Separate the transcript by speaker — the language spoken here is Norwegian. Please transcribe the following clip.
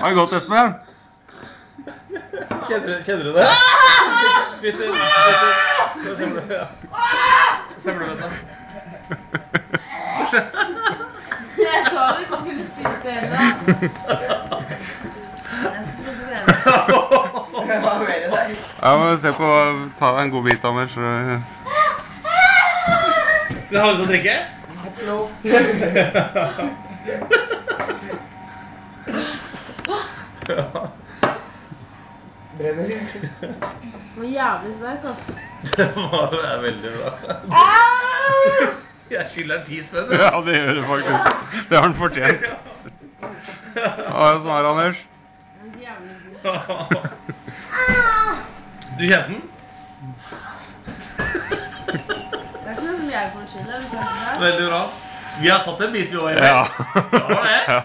Speaker 1: Har det godt, Espen?
Speaker 2: Kjenner, du- kjenner du det? Spytt inn. Semlebøtta.
Speaker 3: Jeg sa du ikke skulle spise hele. Jeg?
Speaker 1: Ja, men se på Ta deg en god bit, Anders. så-
Speaker 2: Skal vi ha litt å drikke?
Speaker 3: Den var jævlig sterk, altså.
Speaker 2: Det var det er veldig bra. Jeg skylder den ti spenn.
Speaker 1: Ja, det gjør det faktisk. Det har han fortjent. Hva er det som er, Anders?
Speaker 3: Var jævlig god.
Speaker 2: Du kjente den?
Speaker 3: Det er ikke noe som jeg kan skylde. Hvis jeg ikke er
Speaker 2: Veldig bra. Vi har tatt en bit, vi òg.
Speaker 1: Ja.
Speaker 2: Det var det.
Speaker 1: Ja.